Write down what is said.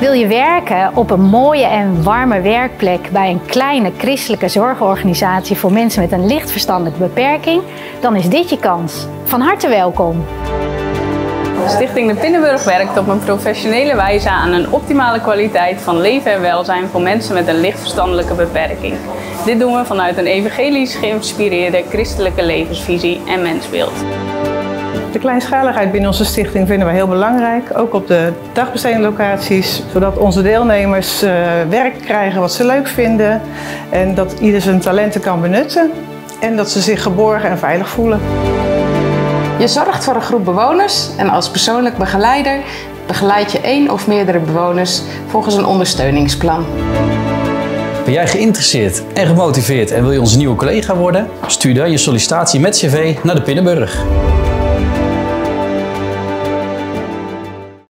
Wil je werken op een mooie en warme werkplek bij een kleine christelijke zorgorganisatie voor mensen met een licht verstandelijke beperking? Dan is dit je kans. Van harte welkom. Stichting De Pinnenburg werkt op een professionele wijze aan een optimale kwaliteit van leven en welzijn voor mensen met een licht verstandelijke beperking. Dit doen we vanuit een evangelisch geïnspireerde christelijke levensvisie en mensbeeld. De kleinschaligheid binnen onze stichting vinden we heel belangrijk, ook op de dagbestedende locaties, zodat onze deelnemers uh, werk krijgen wat ze leuk vinden en dat ieder zijn talenten kan benutten en dat ze zich geborgen en veilig voelen. Je zorgt voor een groep bewoners en als persoonlijk begeleider begeleid je één of meerdere bewoners volgens een ondersteuningsplan. Ben jij geïnteresseerd en gemotiveerd en wil je onze nieuwe collega worden? Stuur dan je sollicitatie met cv naar de Pinnenburg.